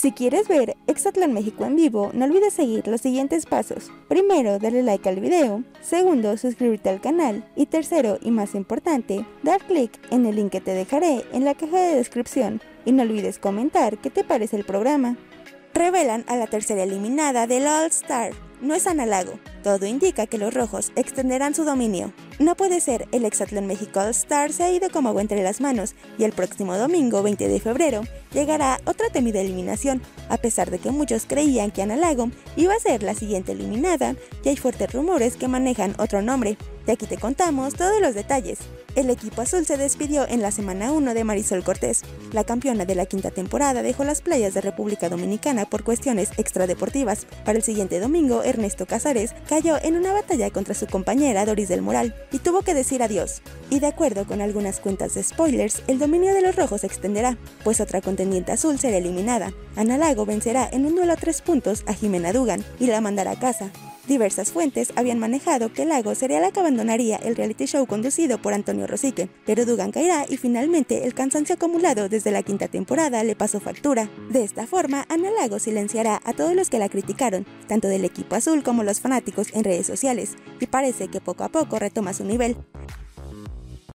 Si quieres ver Exatlón México en vivo, no olvides seguir los siguientes pasos. Primero, darle like al video. Segundo, suscribirte al canal. Y tercero, y más importante, dar clic en el link que te dejaré en la caja de descripción. Y no olvides comentar qué te parece el programa. Revelan a la tercera eliminada del All Star. No es Ana Lago. Todo indica que los rojos extenderán su dominio. No puede ser, el Exatlón México All Star se ha ido como agua entre las manos y el próximo domingo 20 de febrero llegará otra temida eliminación. A pesar de que muchos creían que Ana Lago iba a ser la siguiente eliminada, ya hay fuertes rumores que manejan otro nombre. Y aquí te contamos todos los detalles. El equipo azul se despidió en la semana 1 de Marisol Cortés. La campeona de la quinta temporada dejó las playas de República Dominicana por cuestiones extradeportivas. Para el siguiente domingo, Ernesto Casares cayó en una batalla contra su compañera Doris del Moral y tuvo que decir adiós. Y de acuerdo con algunas cuentas de spoilers, el dominio de los rojos se extenderá, pues otra contendiente azul será eliminada. Ana Lago vencerá en un duelo a tres puntos a Jimena Dugan y la mandará a casa. Diversas fuentes habían manejado que Lago sería la que abandonaría el reality show conducido por Antonio Rosique, pero Dugan caerá y finalmente el cansancio acumulado desde la quinta temporada le pasó factura. De esta forma, Ana Lago silenciará a todos los que la criticaron, tanto del equipo azul como los fanáticos en redes sociales, y parece que poco a poco retoma su nivel.